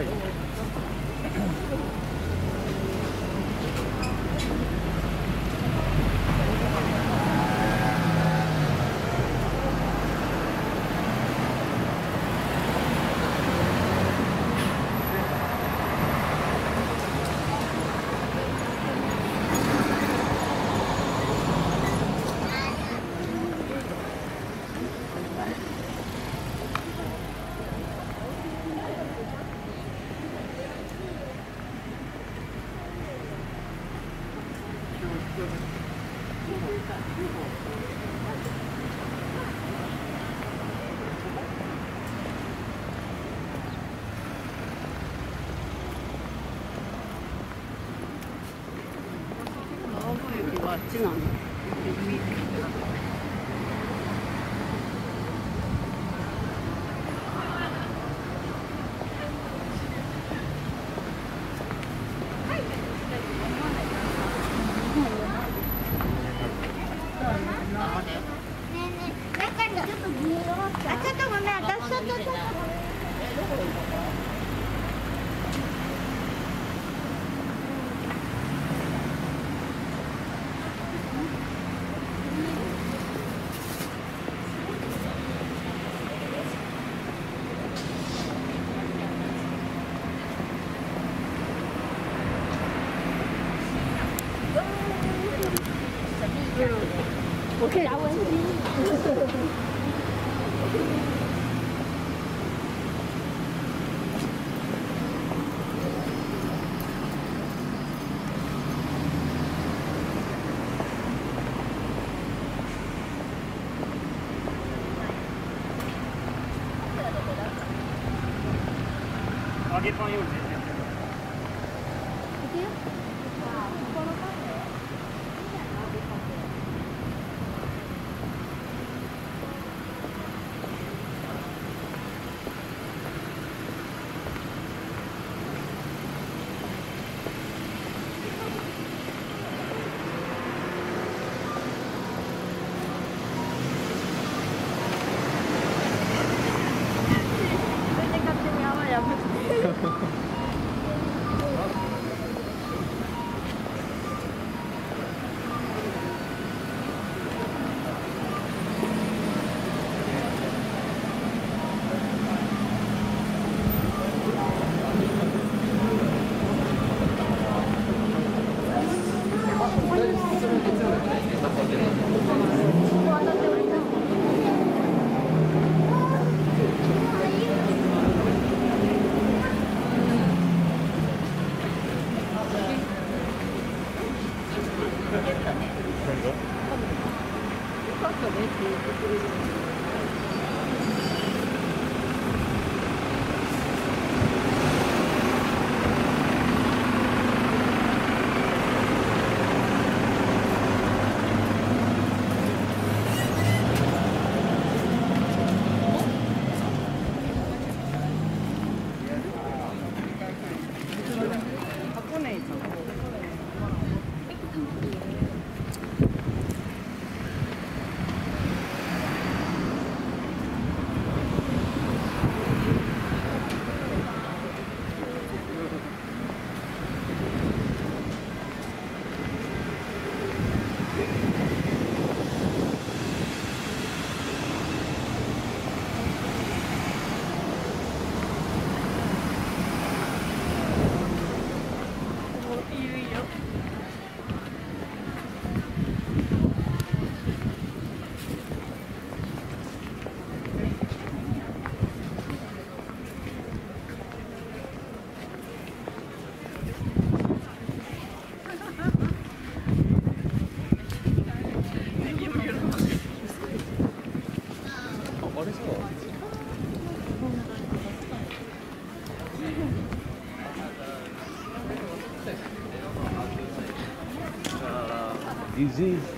や Okay. existe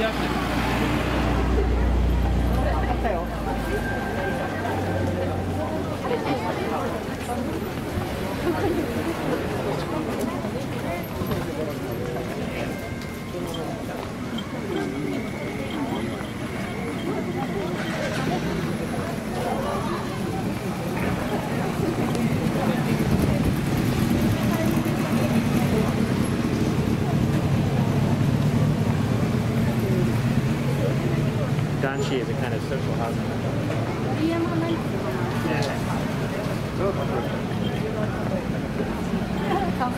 Jahr. 関西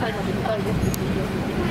まで舞台です。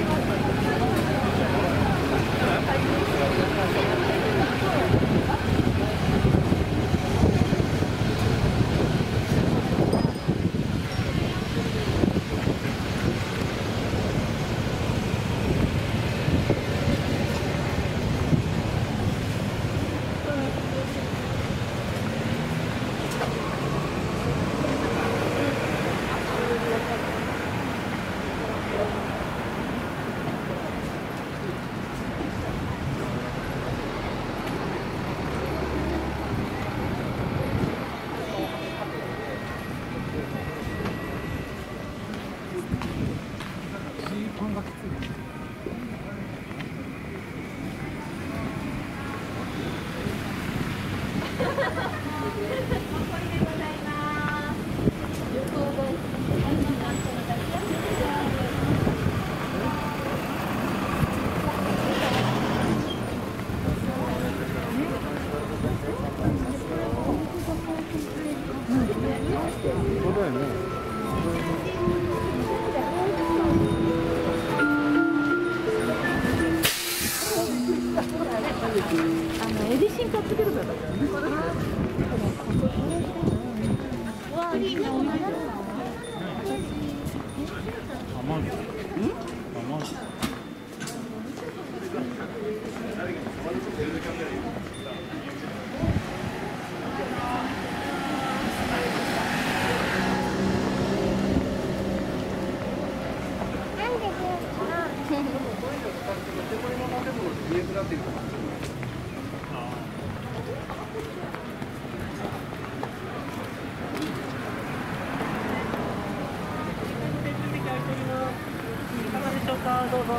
どうぞ。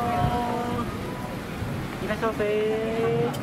いらっしゃいませ。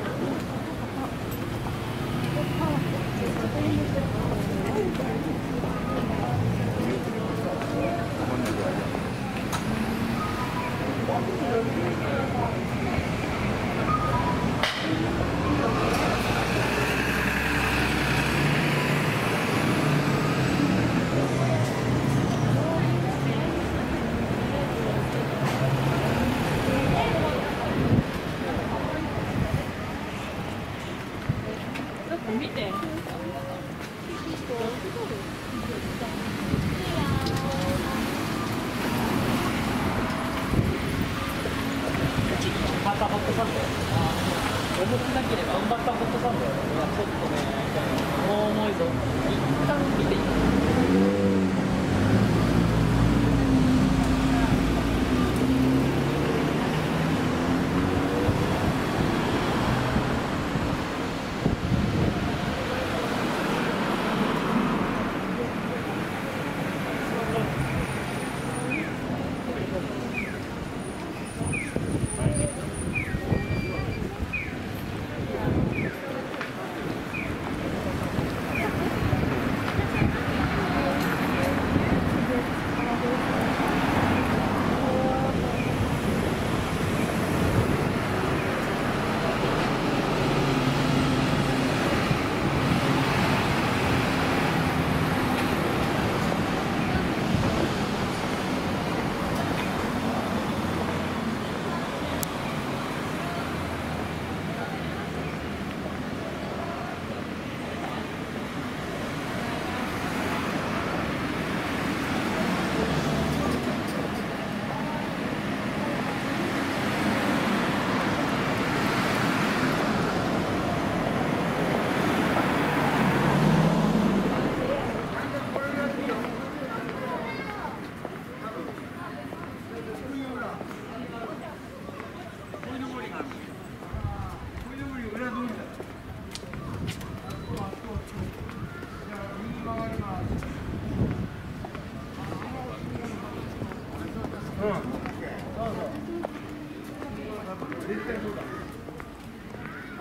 あ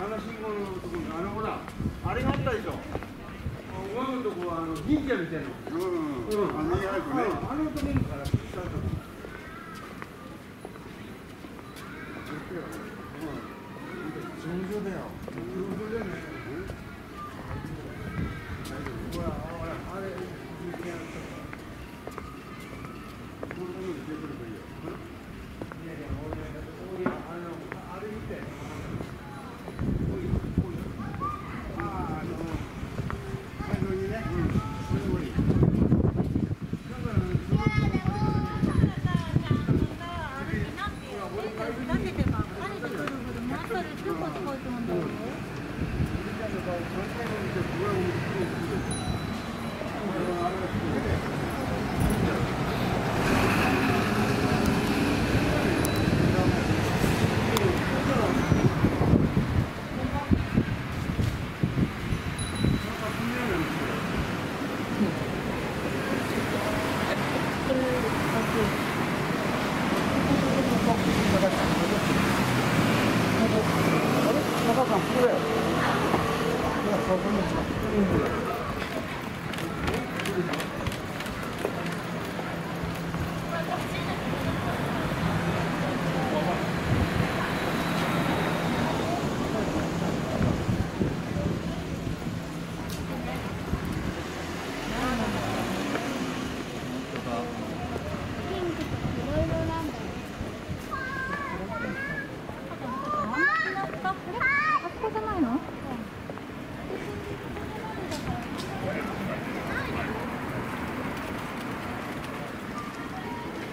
の信号のとこにあのほらあれがあっのとこはあのみたいな、あのやね、あの Mm-hmm.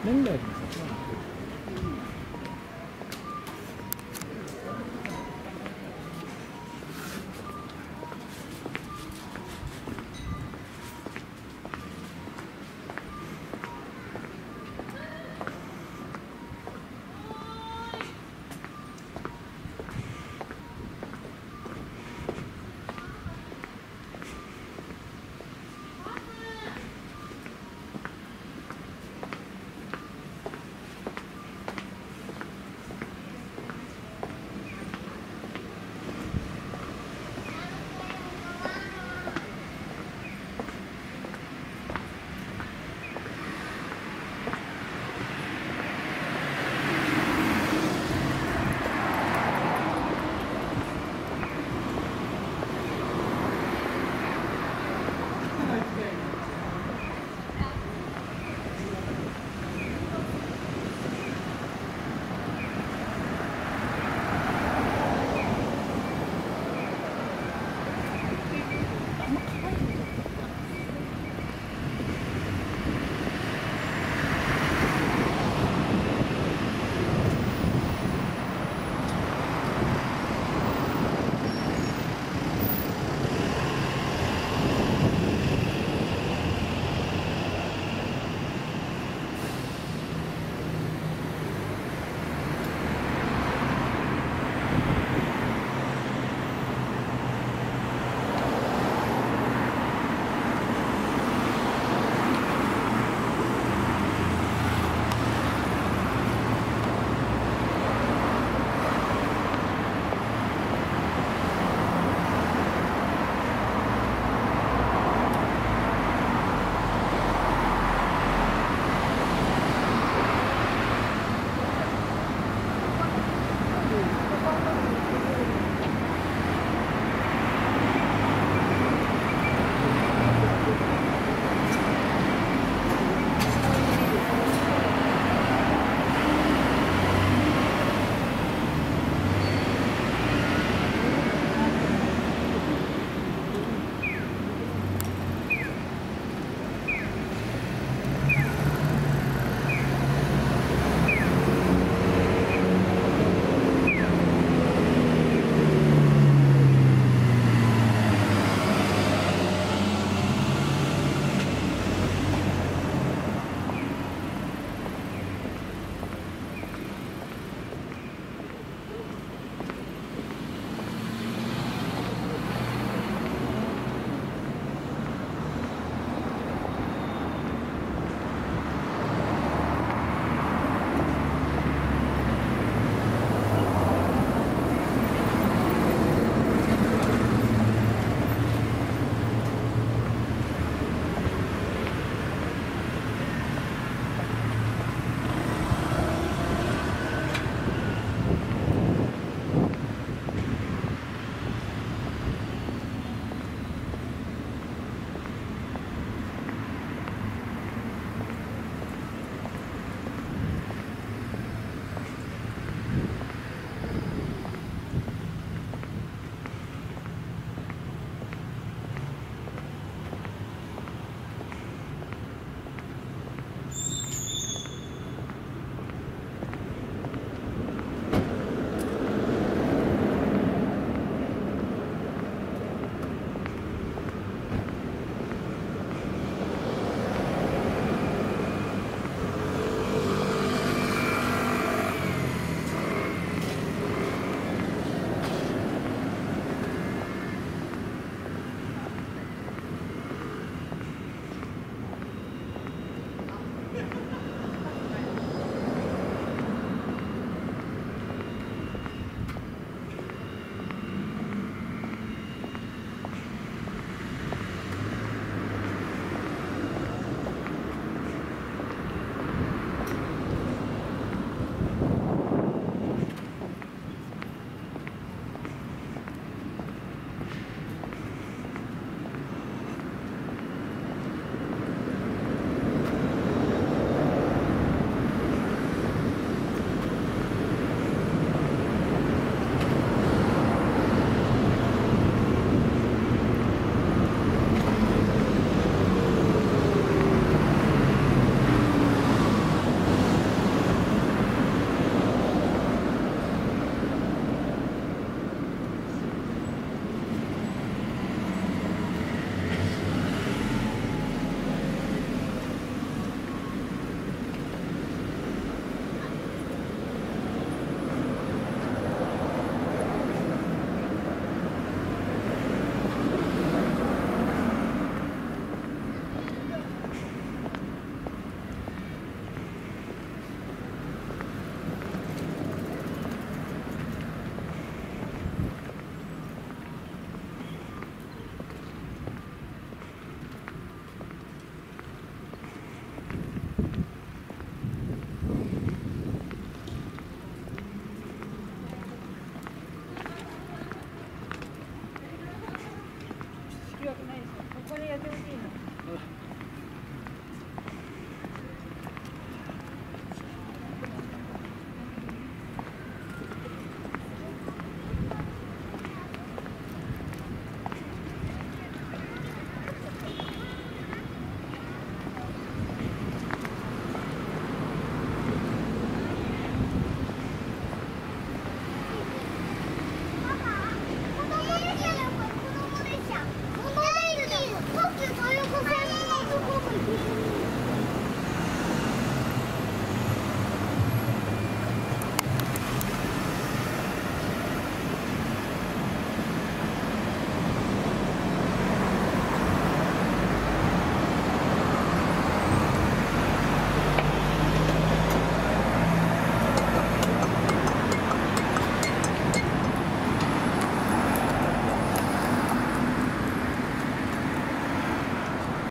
年代ですか